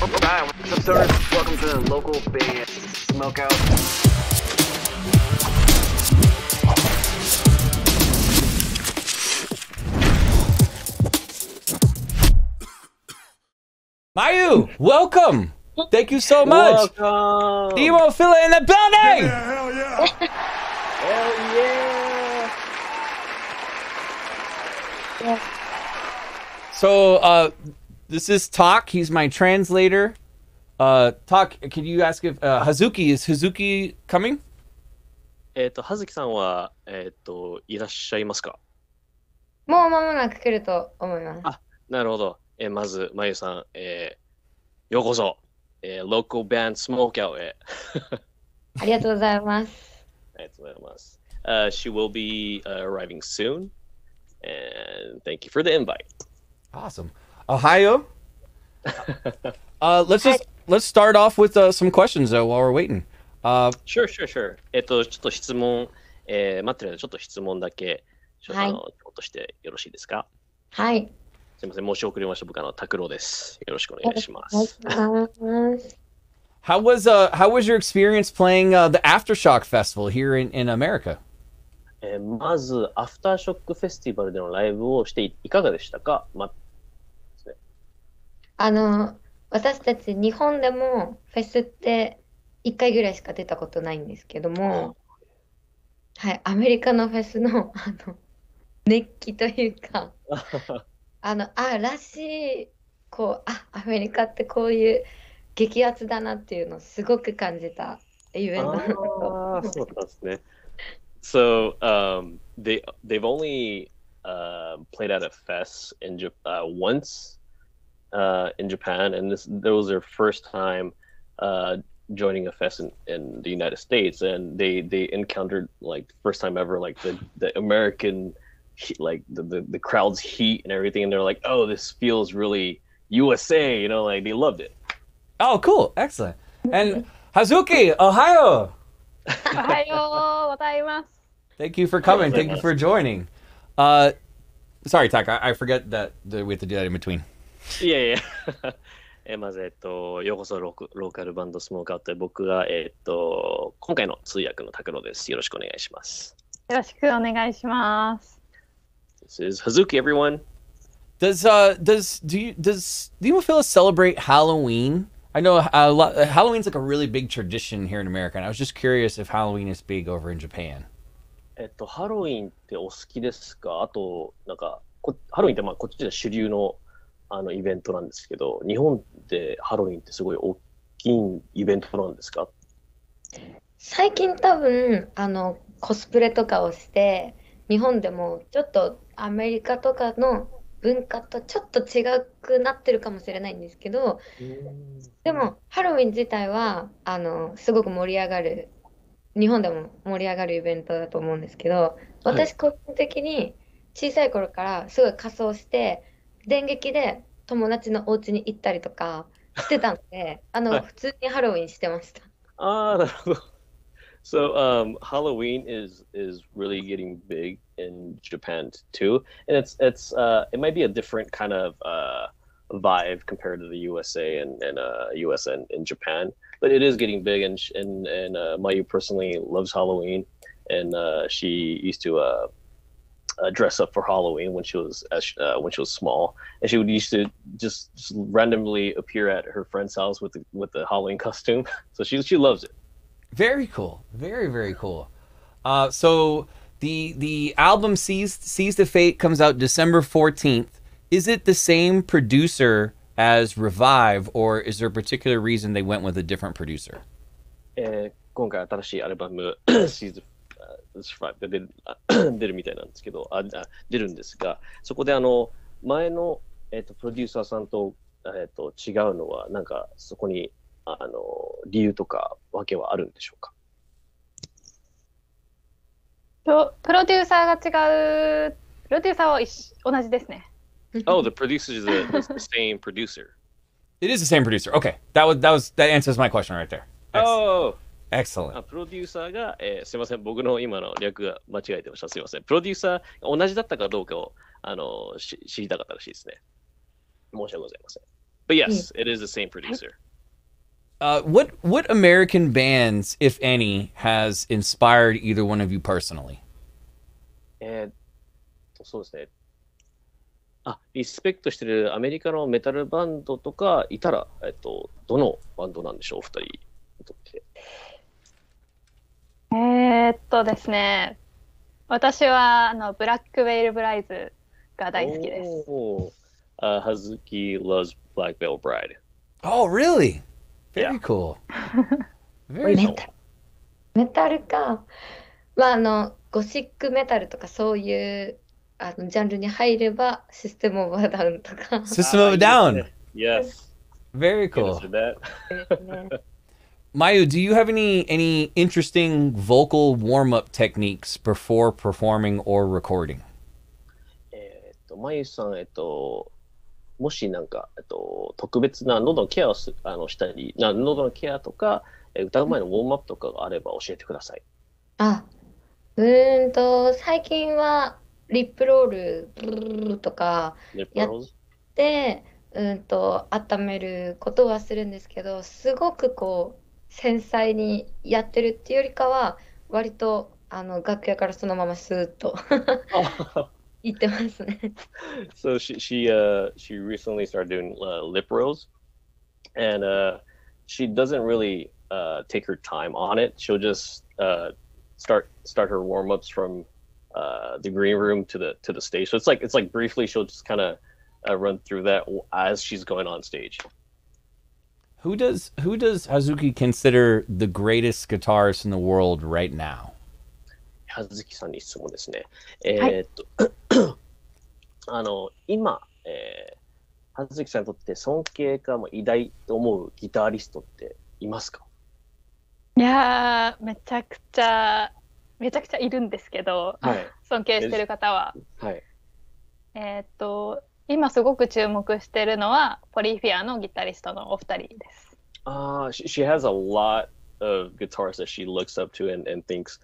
Alright, what's up, stoners? Welcome to the local Bay Smokeout. Mayu, welcome. Thank you so much. Welcome. Emo Phila in the building. Hell yeah! Hell yeah. So, uh, this is Talk. He's my translator. Uh, Talk, can you ask if uh, Hazuki is Hazuki coming? えっと、葉月さんは、えっと、いらっしゃいますかもう間もなく来ると思います。あ、なるほど。えー、まず、まゆさん、えー、ようこそ、えー、ローカルバンドスモーカーへ。ありがとうございます。ありがとうございます。Uh, she will be uh, arriving soon, and thank you for the invite. Awesome. Ohio. uh, let's just let's start off with uh, some questions though while we're waiting. Uh, Sure, sure, sure. えっ、と、ちょっと質問、えー待ってるので、ちょっと質問だけ、ちょっと、はいあの、としてよろしいですかはい。すみません、申し遅れました。僕、あの、拓郎です。よろしくお願いします。how was uh how was your experience playing uh, the Aftershock Festival here in in America? えーまず、アフターショックフェスティバルでのライブをしていいかがでしたか、ま、あの、私たち日本でもフェスって1回ぐらいしか出たことないんですけども、はい、アメリカのフェスの、あの、熱気というか、あの、あ、らしい、こう、あ、アメリカってこういう激アツだなっていうのをすごく感じたイベントだそうなんですね。So, um, they, they've only uh, played at a fest in Jap- uh, once uh, in Japan, and this that was their first time uh, joining a fest in, in the United States, and they they encountered like first time ever like the the American like the, the the crowd's heat and everything, and they're like, oh, this feels really USA, you know, like they loved it. Oh, cool, excellent, and Hazuki, Ohio. Ohio. Thank you for coming. Thank you for joining. Uh, sorry, Tak, I, I forget that, that we have to do that in between. いやいや。えまず、えっと、ようこそロローカルバンドスモーカーって僕が、えっと、今回の通訳の拓郎です。よろしくお願いします。よろしくお願いします。This is Hazuki, everyone. Does uh does do you does the Hemophilus celebrate Halloween? I know a lot, Halloween's like a really big tradition here in America, and I was just curious if Halloween is big over in Japan. えっと、ハロウィンってお好きですかあと、なんか、こハロウィンってまあこっちで主流のあのイベントなんですけど、日本でハロウィンってすごい大きいイベントなんですか？最近多分あのコスプレとかをして日本でもちょっとアメリカとかの文化とちょっと違くなってるかもしれないんですけどでもハロウィン自体はあのすごく盛り上がる日本でも盛り上がるイベントだと思うんですけど私個人的に小さい頃からすごい仮装して電撃で友達のお家に行ったりとかしてたのであはいの普通にハロウィンしてました。ああ、なるほど。So um, Halloween is is really getting big in Japan too, and it's it's uh, it might be a different kind of uh, vibe compared to the USA and and uh, US and, and Japan, but it is getting big. And and and uh, Mayu personally loves Halloween, and uh, she used to uh, uh, dress up for Halloween when she was as- uh, when she was small, and she would used to just, just randomly appear at her friend's house with the with the Halloween costume. So she she loves it. Very cool. Very very cool. Uh, so the the album Seized Seized of Fate comes out December fourteenth. Is it the same producer as Revive, or is there a particular reason they went with a different producer? えー今回新しいアルバム シーズン5で出るあ出るみたいなんですけどああ出るんですがそこであの前の、えー、とプロデューサーさんと,、えー、と違うのはなんかそこにあの理由とかわけはあるんでしょうかとプロデューサーが違う、プロデューサーは一緒同じですね。Oh, the producer is the, is the same producer. It is the same producer. Okay, that was that was that answers my question right there. Ex- Oh! Excellent. あプロデューサーが、えーすみません、僕の今の略が間違えてました。すみません。プロデューサーが同じだったかどうかをあのし知りたかったらしいですね。申し訳ございません。But yes, it is the same producer. Uh, what what American bands, if any, has inspired either one of you personally? えーっと、そうですね。あ、リスペクトしてるアメリカのメタルバンドとかいたら、えっと、どのバンドなんでしょう、お二人。え、っとですね、私はあのブラックベイルブライズが大好きです。Oh, はず Hazuki loves Black Veil Bride. Oh, really? メ,タメタルか。まああのゴシックメタルとかそういうあのジャンルに入ればシステムオブダウンとか。システムオブダウン。Yes. Very cool. Mayu, do you have any any interesting vocal warm up techniques before performing or recording? えーっと、まゆさん、えっと、もしなんか、えっと、特別な喉のケアをすあのしたり、な喉のケアとか、えー歌う前のウォームアップとかがあれば教えてください。あ、うーんと、最近はリップロールブルルルルとかネやプローズで、うんと、温めることはするんですけど、すごくこう、繊細にやってるっていうよりかは、割とあの楽屋からそのままスーッと言ってますね。 so she she uh she recently started doing uh, lip rolls, and uh she doesn't really uh take her time on it. She'll just uh start start her warm ups from uh the green room to the to the stage. So it's like it's like briefly she'll just kind of uh, run through that as she's going on stage. Who does who does Hazuki consider the greatest guitarist in the world right now? 葉月さんに質問ですね。えーっと、あの、今、えー、葉月さんにとって尊敬かも偉大と思うギタリストっていますか？いやー、めちゃくちゃ、めちゃくちゃいるんですけど、はい。尊敬してる方は。はい。えーっと、今すごく注目してるのは、ポリフィアのギタリストのお二人です。Uh, she, she has a lot of guitars that she looks up to and, and thinks,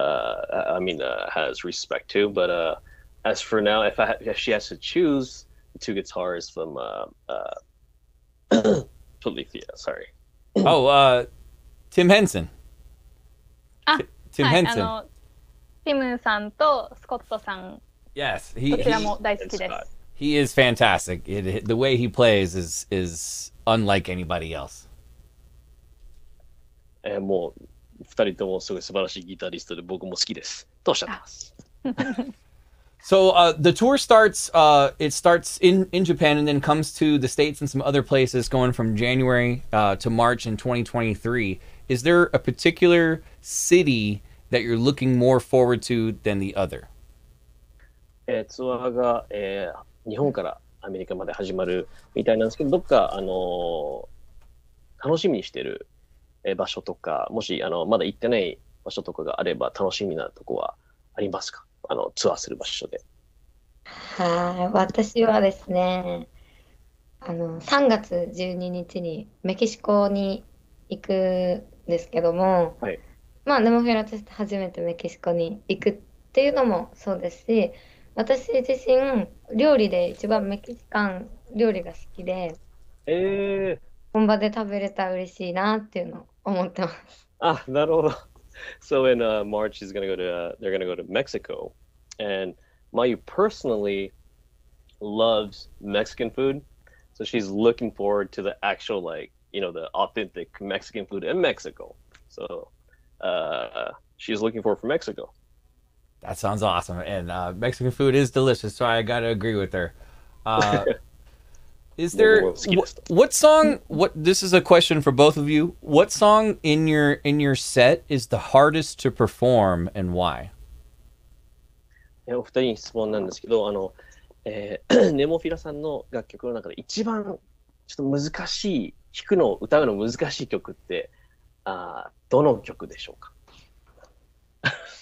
uh, I mean, uh, has respect to. But uh, as for now, if, I, if she has to choose two guitars from uh, uh, Polyphia, sorry. Oh, uh, Tim Henson. Ah, Ti- Tim はい、あ Henson. の、ティムさんとスコットさん、yes, he こちらも大好きで.す。he is fantastic. It, the way he plays is is unlike anybody else. えーもう二人ともすごい素晴らしいギタリストで僕も好きです。とおっしゃってます。 So uh, the tour starts. Uh, it starts in in Japan and then comes to the states and some other places, going from January uh, to March in 2023. Is there a particular city that you're looking more forward to than the other? えーツアーが、えー 日本からアメリカまで始まるみたいなんですけど、どっか、あのー楽しみにしてるえー場所とか、もしあのまだ行ってない場所とかがあれば楽しみなとこはありますか？あのツアーする場所で。はい、私はですね、あの、3月12日にメキシコに行くんですけども、はいまあ、ネモフィラとして初めてメキシコに行くっていうのもそうですし、私自身、料理で一番メキシカン料理が好きで、えー、本場で食べれたら嬉しいなっていうのを思ってます。あ、なるほど。So in uh, March, he's gonna go to uh, they're gonna go to Mexico, and Mayu personally loves Mexican food, so she's looking forward to the actual like you know the authentic Mexican food in Mexico. So uh, she's looking forward for Mexico. That sounds awesome. And uh, Mexican food is delicious, so I gotta agree with her. Uh, is there Well, well, wh- what song? What this is a question for both of you. What song in your in your set is the hardest to perform and why? えお二人に質問なんですけど、あの、えーネモフィラさんの楽曲の中で一番ちょっと難しい、弾くの、歌うの難しい曲って、あーどの曲でしょうか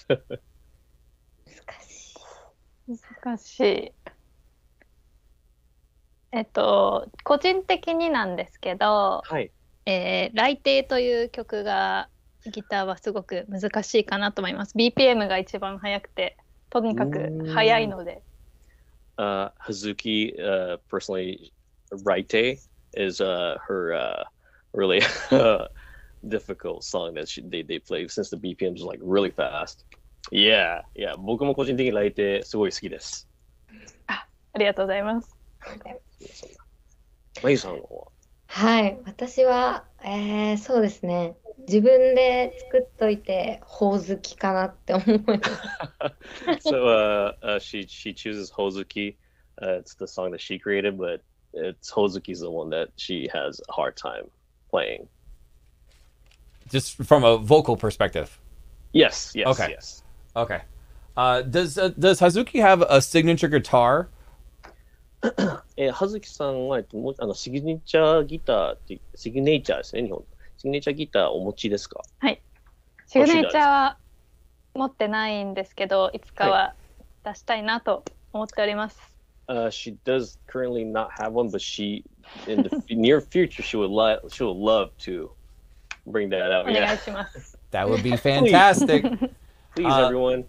難しい。 難しい。えっと、個人的になんですけど、はい。えー、来帝という曲がギターはすごく難しいかなと思います。BPM が一番速くて、とにかく速いので。Uh, Hazuki uh, personally, Raite is uh, her uh, really difficult song that she, they, they play since the BPMs is like really fast. Yeah, yeah. 僕も個人的にライテすごい好きです。ありがとうございます。まゆさんははい、私は、えー、そうですね。自分で作っといて、ほおずきかなって思います。so uh, uh, she she chooses Hozuki. Uh, it's the song that she created, but it's Hozuki's the one that she has a hard time playing. Just from a vocal perspective. Yes, yes, Okay. yes. Okay. Uh, does uh, does Hazuki have a signature guitar? えー、葉月さんは、えっともうあのシグネチャーギターって、シグネチャーですね、日本。シグネチャーギターお持ちですかシグネチャーは持ってないんですけど、いつかは出したいなと思っております。 Uh, she does currently not have one, but she, in the f- near future, she would li- she would love to bring that お out. 願 Yeah, いします。 That would be fantastic. please, Uh, everyone.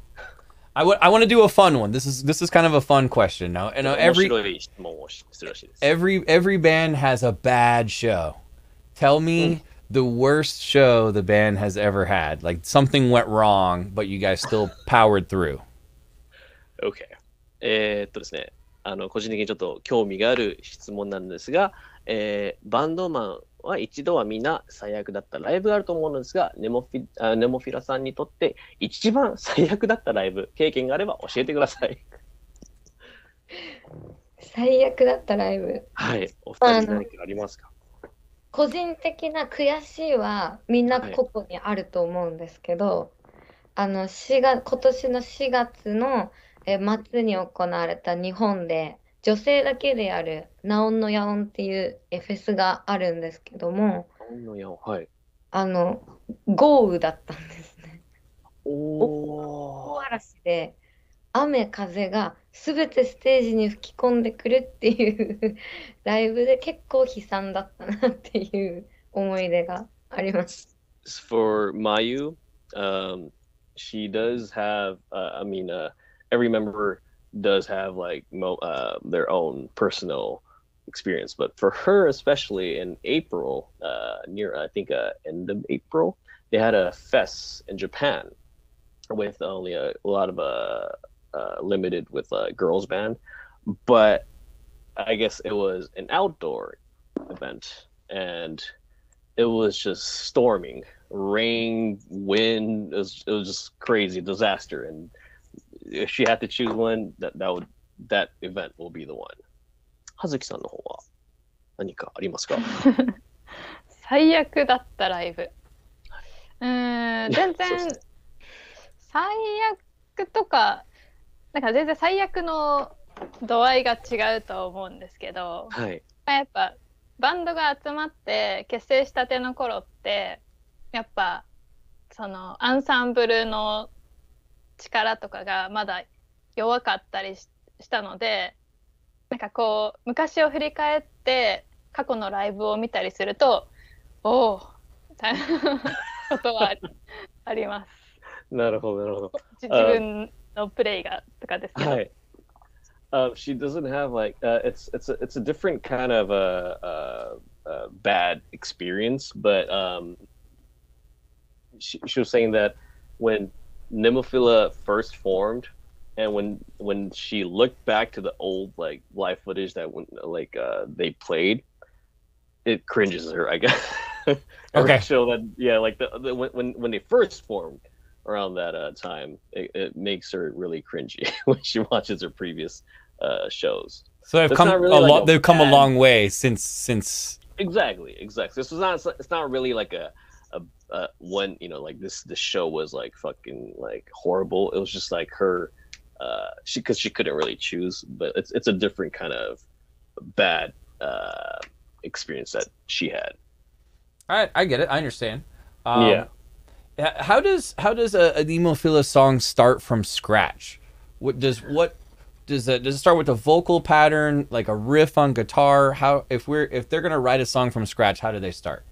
I would I want to do a fun one. This is this is kind of a fun question. Now, you know, every 面白い質問をしするらしいです。 every every band has a bad show. Tell me the worst show the band has ever had. Like something went wrong, but you guys still powered through. OK。えーっとですね、あの個人的にちょっと興味がある質問なんですが、えーバンドマン は一度はみんな最悪だったライブがあると思うのですが、ネモフィあネモフィラさんにとって一番最悪だったライブ経験があれば教えてください。最悪だったライブ。はい。お二人何かありますか？個人的な悔しいはみんなはい個々にあると思うんですけど、あの4月今年の4月のえー末に行われた日本で女性だけでやるナオンのヤオンっていうえフェスがあるんですけども、はい。あの豪雨だったんですね。お大嵐で雨風が全てステージに吹き込んでくるっていうライブで結構悲惨だったなっていう思い出があります。for Mayu, um, she does have. Uh, I mean, uh, every member does have like mo- uh, their own personal experience, but for her especially in April, uh, near I think uh, end of April, they had a fest in Japan with only a, a lot of uh, uh, limited with a girls band, but I guess it was an outdoor event and it was just storming rain, wind. It was, it was just crazy disaster. And if she had to choose one, that that would that event will be the one. 葉月さんの方は何かありますか？最悪だったライブ。うーん、全然最悪とか、なんか全然最悪の度合いが違うと思うんですけど、はい。やっぱバンドが集まって結成したての頃ってやっぱそのアンサンブルの力とかがまだ弱かったりししたのでなんかこう昔を振り返って過去のライブを見たりするとおおみたいなことはありますなるほどなるほど。じ自分のプレイがとかですけど、はい。Uh, she doesn't have like uh, it's it's a, it's a different kind of a, uh uh bad experience, but um, she, she was saying that when Nemophila first formed, and when when she looked back to the old like live footage that when like uh, they played, it cringes her. I guess. Okay. Show that yeah, like the, the when when when they first formed around that uh, time, it, it makes her really cringy when she watches her previous uh, shows. So they've come really a like lot. They've come a long way since since. Exactly, exactly. This was not. It's not really like a, a one. You know, like this. This show was like fucking like horrible. It was just like her. Uh, she because she couldn't really choose, but it's it's a different kind of bad uh experience that she had. I I get it. I understand. Um, Yeah. How does how does a, an Emophila song start from scratch? What does what does it does it start with a vocal pattern like a riff on guitar? How if we're if they're gonna write a song from scratch, how do they start?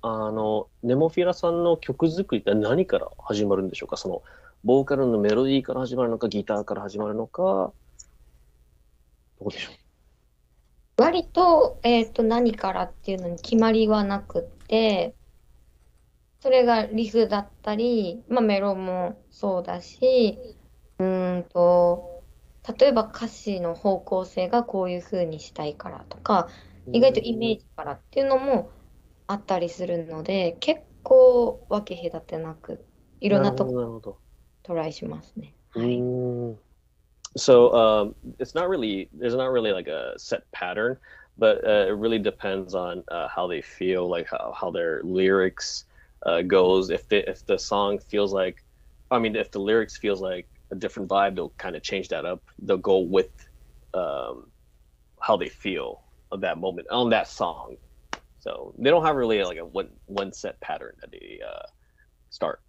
あのネモフィラさんの曲作りって何から始まるんでしょうか？そのボーカルのメロディーから始まるのかギターから始まるのかどうでしょう？割と,、えー、と何からっていうのに決まりはなくってそれがリフだったり、まあ、メロもそうだしうーんと例えば歌詞の方向性がこういう風にしたいからとか意外とイメージからっていうのもあったりするので結構分け隔てなくいろんなとこなるほど。トライしますね。 Mm. So um, it's not really there's not really like a set pattern, but uh, it really depends on uh, how they feel, like how, how their lyrics uh, goes. If the if the song feels like, I mean, if the lyrics feels like a different vibe, they'll kind of change that up. They'll go with um, how they feel of that moment on that song. So they don't have really like a one one set pattern that they uh, start.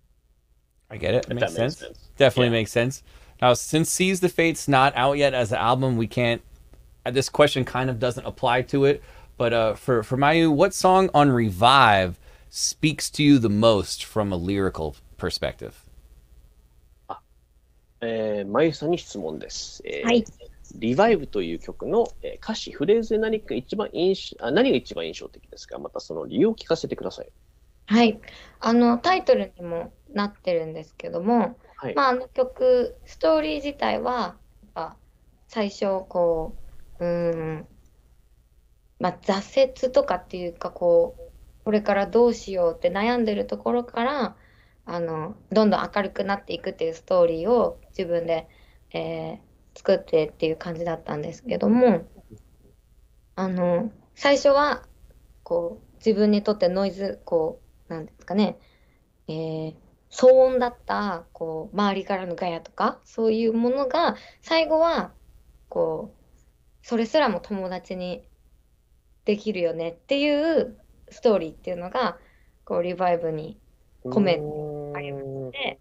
I get it. If makes that makes sense. sense. Definitely Yeah. makes sense. Now, since Seize the Fate's not out yet as an album, we can't. uh, This question kind of doesn't apply to it. But uh, for for Mayu, what song on Revive speaks to you the most from a lyrical perspective? えー、まゆさんに質問です。えーはい。 リバイブという曲のえー歌詞、フレーズで何か一番印象あ何が一番印象的ですか？またその理由を聞かせてください。はい、あのタイトルにもなってるんですけども、はい。まあ、あの曲ストーリー自体は最初こううーん、まあ、挫折とかっていうかこうこれからどうしようって悩んでるところからあのどんどん明るくなっていくっていうストーリーを自分で、えー作ってっていう感じだったんですけどもあの最初はこう自分にとってノイズこうなんですかね、えー騒音だったこう周りからのガヤとかそういうものが最後はこうそれすらも友達にできるよねっていうストーリーっていうのがこうリバイブにコメントありまして。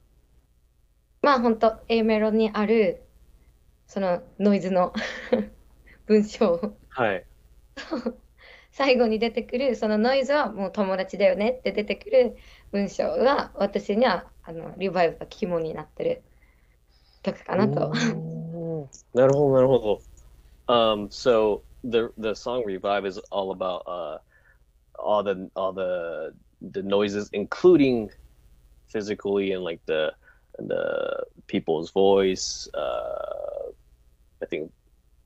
まあ本当 A メロにあるそのノイズの文章はい。最後に出てくるそのノイズはもう友達だよねって出てくる文章が私にはあのリバイブが肝になってる曲かなと。なるほど、なるほど。Um, so the the song Revive is all about uh, all the all the the noises, including physically and like the the people's voice. Uh, I think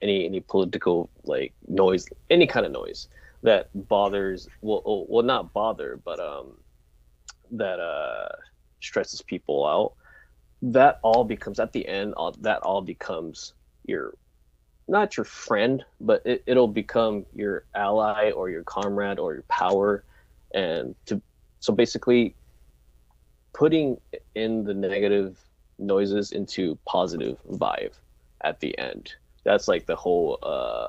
any any political like noise, any kind of noise that bothers well oh, well not bother, but um that uh stresses people out. That all becomes at the end. All, that all becomes your not your friend, but it, it'll become your ally or your comrade or your power. And to so basically putting in the negative noises into positive vibe at the end. That's like the whole uh,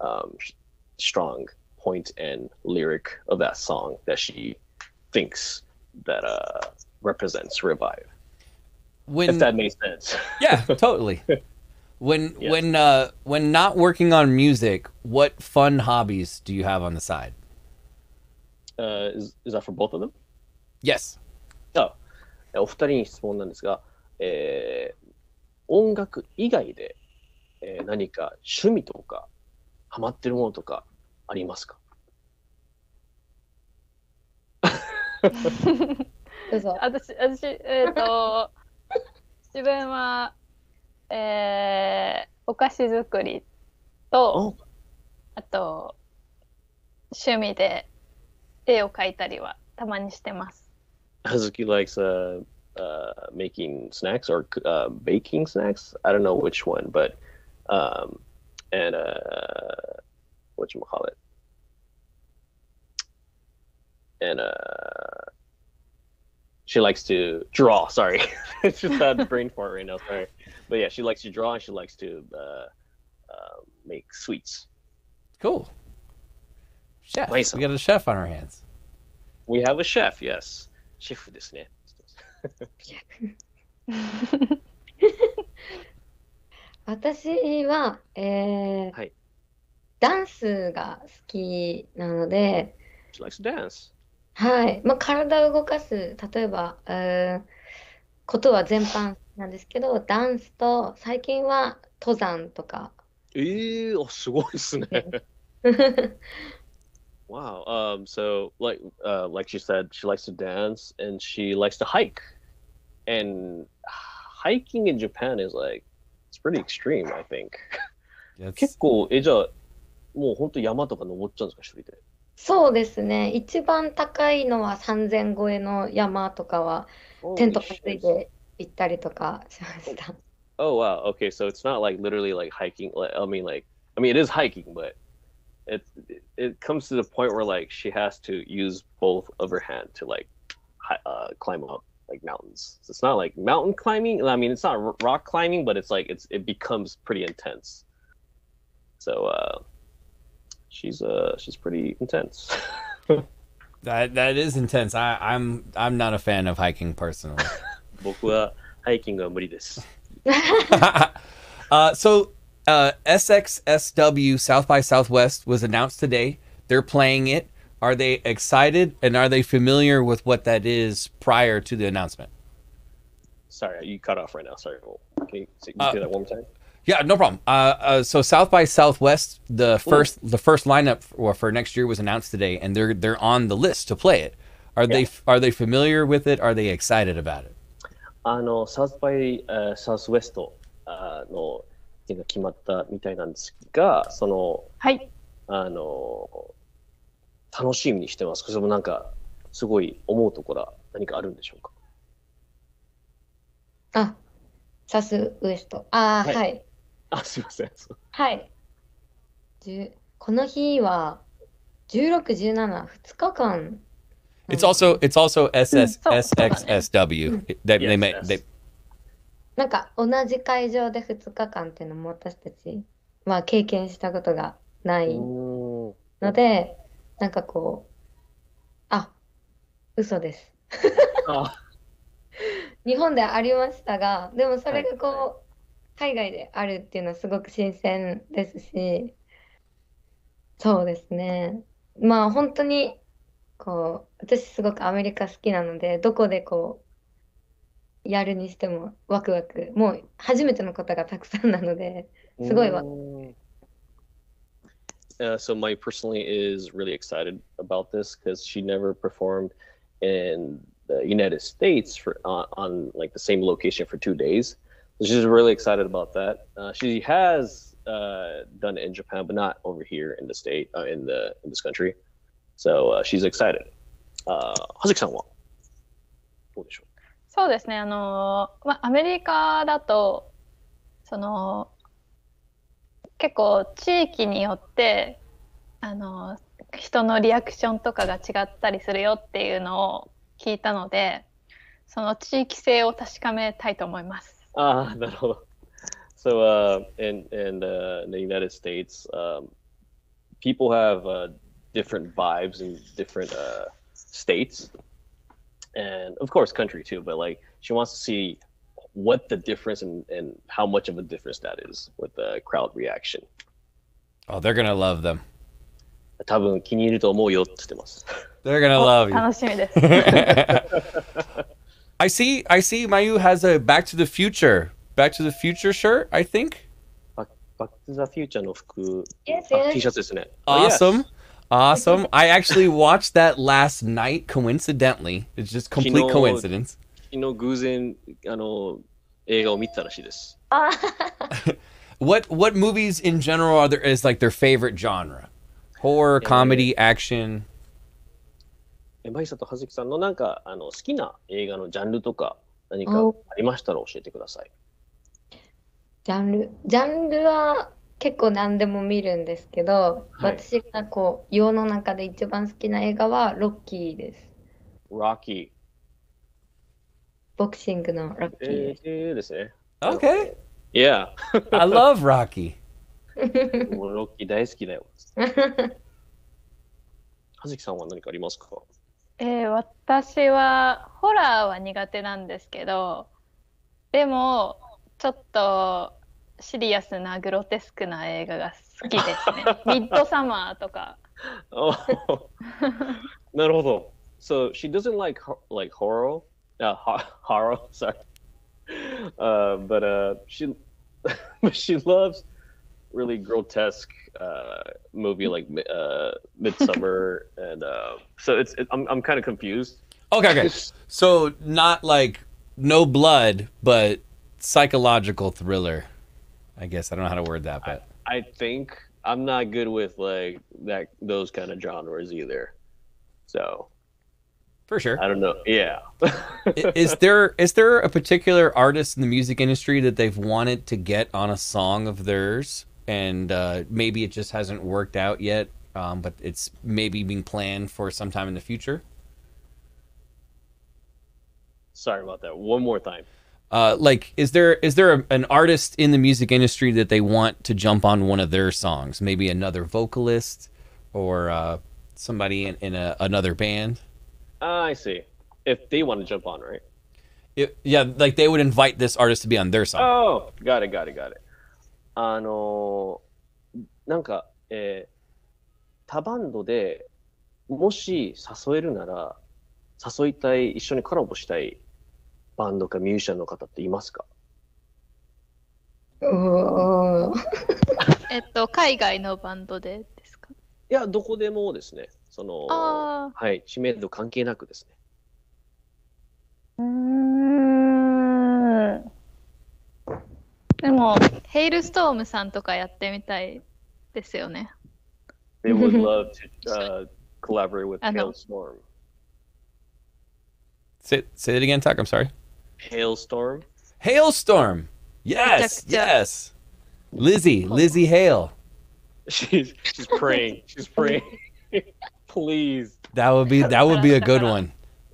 um, sh- strong point and lyric of that song that she thinks that uh, represents revive. When If that makes sense. yeah, totally. When Yes. when uh when not working on music, what fun hobbies do you have on the side? Uh, is, is that for both of them? Yes. あお二人に質問なんですが、えー 音楽以外で、えー何か趣味とかハマってるものとかありますか？どうぞ。私、私、えっ、と、自分は、えー、お菓子作りと、あと、趣味で絵を描いたりはたまにしてます。Hazuki likes uh, uh, making snacks or uh, baking snacks. I don't know which one, but um, and uh, what you call it, and uh, she likes to draw. Sorry, it's just that brain fart right now. Sorry, but yeah, she likes to draw and she likes to uh, uh, make sweets. Cool. Chef. Nice. We got a chef on our hands. We have a chef, yes. シェフですね。 私は、えーはい、ダンスが好きなので、はい。まあ、体を動かす例えば、えー、ことは全般なんですけどダンスと最近は登山とか。えー、あすごいですね。Wow. Um, so, like she said, she likes to dance and she likes to hike. and hiking in Japan is like it's pretty extreme. I think. That's- 結構えじゃあもう本当山とか登っちゃうんですか一人で。そうですね。一番高いのは3000超えの山とかはテント担いで行ったりとかしました。 Oh wow. Okay, so it's not like literally like hiking. Like I mean, like I mean, it is hiking, but it it comes to the point where like she has to use both of her hand to like hi- uh, climb up like mountains. So it's not like mountain climbing. I mean, it's not r- rock climbing, but it's like it's it becomes pretty intense. So uh, she's uh she's pretty intense. That that is intense. I, I'm I'm not a fan of hiking personally. 僕はハイキングは無理です。 uh, so uh, SXSW South by Southwest was announced today. They're playing it. Are they excited and are they familiar with what that is prior to the announcement? Sorry, you cut off right now. Sorry. Can you say, Uh, say that one more time? Yeah, no problem. Uh, uh, so South by Southwest, the first the first lineup for, for next year was announced today, and they're they're on the list to play it. Are they are they familiar with it? Are they excited about it? あの、サウスバイ、えーサウスウェストあのっていうのが決まったみたいなんですが、その、はい。あの、 楽しみにしてます。それもなんか、すごい思うところは何かあるんでしょうか？あ、サスウエスト。あー、はいはい。あ、すいません。はい。この日は16、17、2日間。It's also it's also SS SXSW. They, they may they なんか同じ会場で2日間っていうのも私たちは経験したことがないうんので、なんかこう、あ、嘘です。あ、日本でありましたが、でもそれがこう、海外であるっていうのはすごく新鮮ですし、そうですね。まあ本当に、こう、私すごくアメリカ好きなので、どこでこう、やるにしてもワクワク、もう初めてのことがたくさんなので、すごいわ。Uh, so my personally is really excited about this because she never performed in the United States for on, on like the same location for two days. So she's really excited about that. Uh, she has uh, done it in Japan, but not over here in the state uh, in the in this country. So uh, she's excited. Uh, 葉月さんはどうでしょそうですね。あの、まあ、アメリカだと、その、 結構地域によって、あの、人のリアクションとかが違ったりするよっていうのを聞いたので、その地域性を確かめたいと思います。ああ、なるほど。So uh, in in the, in the United States, um, people have uh, different vibes in different uh, states, and of course, country too. But like, she wants to see what the difference and, and how much of a difference that is with the crowd reaction. oh they're gonna love them. 多分気に入ると思うよって言ってます。 They're gonna love you. 楽しみです。 I see I see Mayu has a Back to the Future Back to the Future shirt. I think ババック・ザ・フューチャーの服、 Yes, あ yes. T シャツですね。Oh, yes. awesome. Awesome. I actually watched that last night coincidentally. It's just complete Kino- coincidence. 昨日偶然あの映画を見てたらしいです。あ What what movies in general are there is like their favorite genre? Horror, comedy, action? えマイさんと葉月さんのなんかあの好きな映画のジャンルとか何かあおりましたら教えてください。ジャンル、ジャンルは結構何でも見るんですけど、はい私がこう、世の中で一番好きな映画はロッキーです。Rocky。ボクシングのロッキーえです。ー、ですね。Okay. Yeah。I love Rocky. もうロッキー大好きだよ。葉月さんは何かありますか？えー私はホラーは苦手なんですけどでもちょっとシリアスなグロテスクな映画が好きですね ミッドサマーとか Oh, なるほど。So she doesn't like like horror, uh, horror. Sorry, uh, but uh, she she loves really grotesque uh, movie like uh, Midsummer, and uh, so it's it, I'm I'm kind of confused. Okay, okay. So not like no blood, but psychological thriller. I guess I don't know how to word that, but I think I'm not good with like that those kind of genres either. So for sure. I don't know. Yeah. Is there is there a particular artist in the music industry that they've wanted to get on a song of theirs, and uh, maybe it just hasn't worked out yet, um, but it's maybe being planned for sometime in the future? Sorry about that. One more time. Uh, like, is there is there a, an artist in the music industry that they want to jump on one of their songs? Maybe another vocalist or uh, somebody in, in a, another band. Ah, I see. If they want to jump on, right? It, yeah, like they would invite this artist to be on their song. Oh, got it, got it, got it. あのーなんか、えー他バンドでもし誘えるなら、誘いたい、一緒にコラボしたいバンドかミュージシャンの方っていますかおーえっと、海外のバンドでですかいや、どこでもですね。その、あはい、知名度関係なくですね。あ。うーん。でも、ヘイルストームさんとかやってみたいですよね。They would love to uh, collaborate with. Hailstorm. Say say that again, Tuck. I'm sorry. Hailstorm? Hailstorm. Yes, yes. Lizzie, Lizzie Hale. She's she's praying. She's praying. Please. That would be that would be a good one.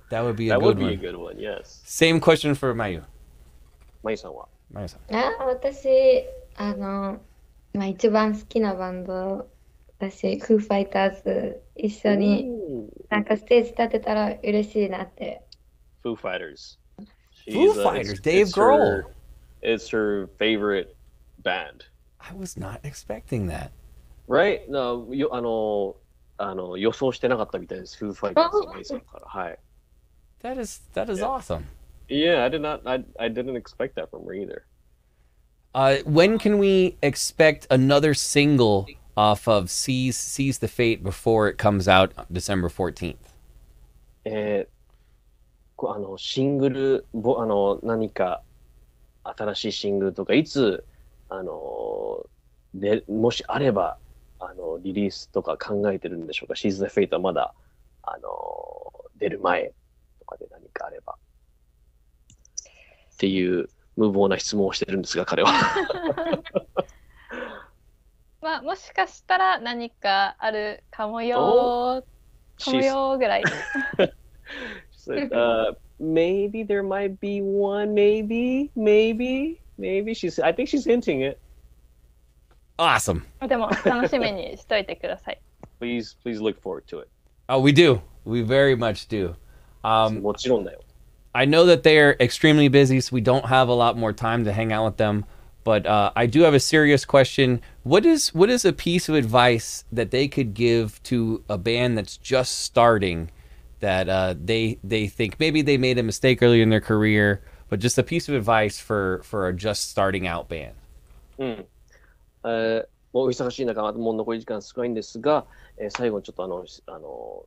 That would be a That good would be a one. good one, yes. Same question for Mayu. まゆさんはマユさん。あ私あの、まあ、一番好きなバンド私フーファイターズ一緒に Ooh, なんかステージ立てたら嬉しいなって Foo Fighters. Foo She's, uh, Fighters, it's- Dave it's her- Grohl. It's her favorite band. I was not expecting that. Right? No, よあの、 あの、予想してなかったみたいです。Foo Fighters のまゆさんから。はい。That is that is Yeah. awesome. Yeah, I did not, I, I didn't expect that from her either. Uh, when can we expect another single off of Seize Seize the Fate before it comes out December 14th? えーこあのシングルぼあの何か新しいシングルとかいつあのでもしあればあのリリースとか考えてるんでしょうか？シーズンフェイトはまだあの出る前とかで何かあれば。っていう無謀な質問をしてるんですが彼は。まあ、もしかしたら何かあるかもよー、かもよーぐらい。uh, maybe there might be one. Maybe maybe maybe. She's I think she's hinting it Awesome. でも、楽しみにしといてください。 please please look forward to it Oh, we do. We very much do. Um, もちろんだよ I know that they are extremely busy, so we don't have a lot more time to hang out with them. But uh, I do have a serious question. What is what is a piece of advice that they could give to a band that's just starting, that uh, they they think maybe they made a mistake early in their career, but just a piece of advice for for a just starting out band. うん。 えーもうお忙しい中、もう残り時間少ないんですが、えー最後にちょっとあの、あの、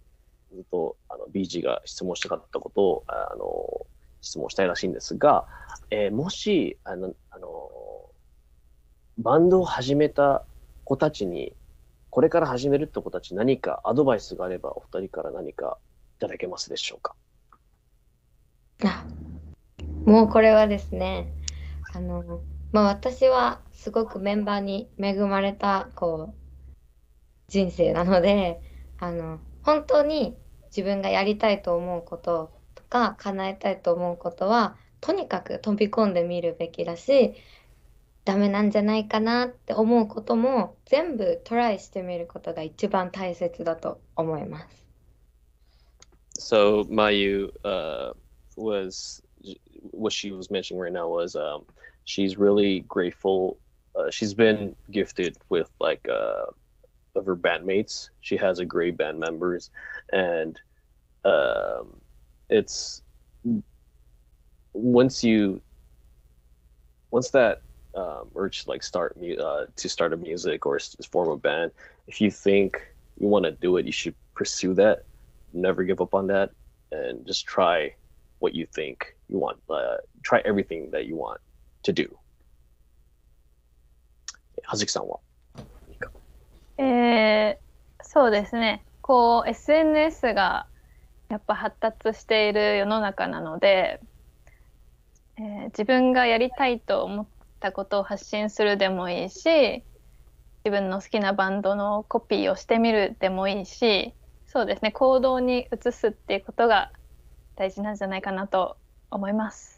ずっとあの BG が質問したかったことを、ああの、質問したいらしいんですが、えーもし、あの、あの、バンドを始めた子たちに、これから始めるって子たち何かアドバイスがあれば、お二人から何かいただけますでしょうか？もうこれはですね、あの、まあ私はすごくメンバーに恵まれた、こう、人生なので、あの、本当に自分がやりたいと思うこととか、叶えたいと思うことは、とにかく飛び込んでみるべきだし、ダメなんじゃないかなって思うことも全部トライしてみることが一番大切だと思います。So Mayu uh, was what she was mentioning right now was um, she's really grateful. Uh, she's been gifted with like uh, of her bandmates. She has a great band members, and um, it's once you once that um, urge like start uh, to start a music or form a band, if you think you want to do it, you should pursue that. Never give up on that, and just try what you think you want. Uh, try everything that you want to do? はずきさんはえーそうですねこう SNS がやっぱ発達している世の中なので、えー自分がやりたいと思ったことを発信するでもいいし自分の好きなバンドのコピーをしてみるでもいいしそうですね行動に移すっていうことが大事なんじゃないかなと思います。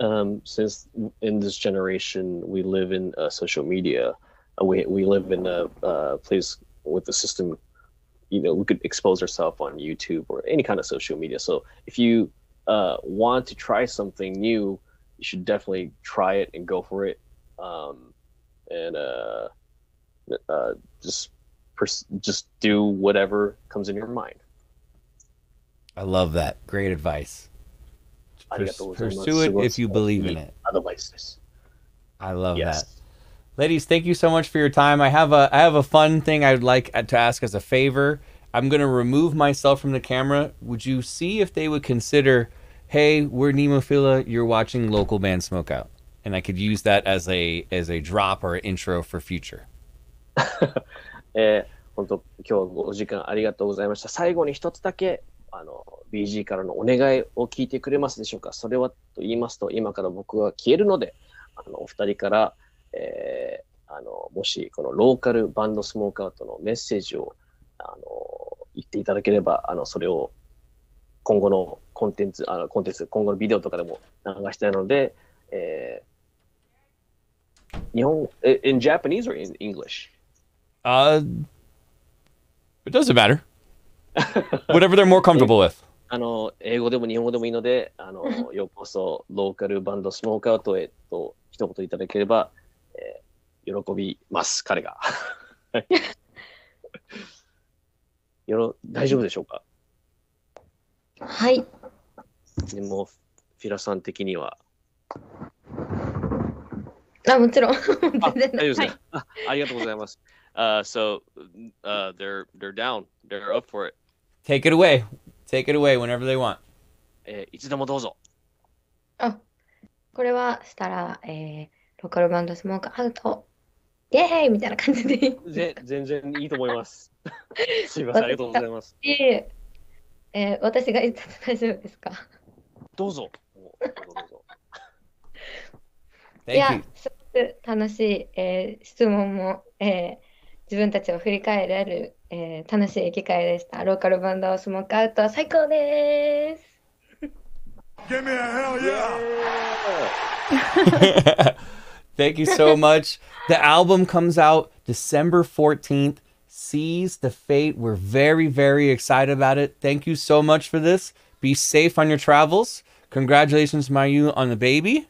Um, since in this generation we live in uh, social media, uh, we we live in a uh, place with the system. You know, we could expose ourselves on YouTube or any kind of social media. So if you uh, want to try something new, you should definitely try it and go for it, um, and uh, uh, just pers- just do whatever comes in your mind. I love that. Great advice. Pursue it if you believe in it. アドバイスです。 I love that. Yes. Ladies, thank you so much for your time. I have a I have a fun thing I would like to ask as a favor. I'm going to remove myself from the camera. Would you see if they would consider, "Hey, we're Nemophila, you're watching local band Smokeout." And I could use that as a as a drop or an intro for future. えー本当今日お時間ありがとうございました。最後に一つだけ あの BG からのお願いを聞いてくれますでしょうか？それはと言いますと今から僕は消えるので、あのお二人から、えーあのもしこのローカルバンドスモークアウトのメッセージをあの言っていただければ、あのそれを今後のコンテンツ、あのコンテンツ、今後のビデオとかでも流したいので、えー日本、え in Japanese or in English? Uh it doesn't matter. Whatever they're more comfortable with. あの、英語でも日本語でもいいので、あの、ようこそローカルバンドスモークアウトへと一言いただければ、えー喜びます、彼が。は いよろ大丈夫でしょうか？はい。でも、フィラさん的には。あ、もちろん。大然丈夫ですね。あありがとうございます。Uh, so, uh, they're, they're down. They're up for it. Take it away. Take it away whenever they want. えーいつでもどうぞ。あ、これはしたら、えー、ローカルバンドスモークアウト、イエーイみたいな感じでいいぜ全然いいと思います。すいません、ありがとうございます。し、えー、私が言ってて大丈夫ですか？どうぞ。どうぞどうぞ Thank いやすごく楽しい、えー質問も、えー自分たちを振り返れる、えー楽しい機会でした。ローカルバンドスモークアウト最高です。 Give me a hell yeah! Thank you so much. The album comes out December 14th. Seize the Fate. We're very, very excited about it. Thank you so much for this. Be safe on your travels. Congratulations, Mayu, on the baby.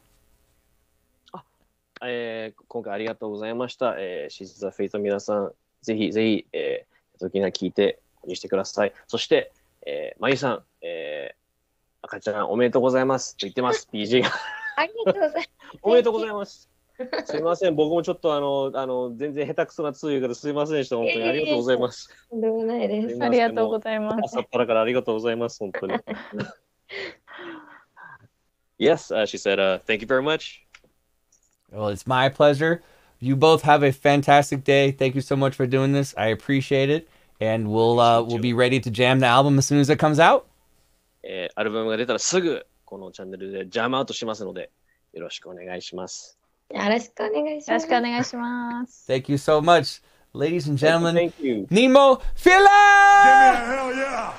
えー今回ありがとうございました。えー、シーズ・ザ・フェイト皆さん、ぜひぜひ、えー、時が聞いて、購入してください。そして、えー、まゆさん、えー、赤ちゃんおめでとうございますと言ってます、PG が。ありがとうございます。おめでとうございます。すいません、僕もちょっとあの、あの、全然下手くそな通訳ですいませんでした。本当にありがとうございます。とんでもないですありがとうございます朝。っぱらからありがとうございます、本当に。yes, uh, she said, uh, thank you very much. Well, it's my pleasure. You both have a fantastic day. Thank you so much for doing this. I appreciate it. And we'll uh, we'll be ready to jam the album as soon as it comes out. えーアルバムが出たらすぐこのチャンネルでジャムアウトしますので、よろしくお願いします。よろしくお願いしよろます。しくお願いします。 Thank you so much, ladies and gentlemen. Thank you. Nemo Give me Fila! a hell yeah!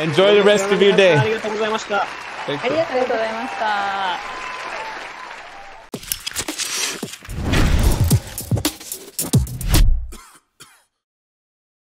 Enjoy the rest of your day. ありがとうございました。 ありがとうございました。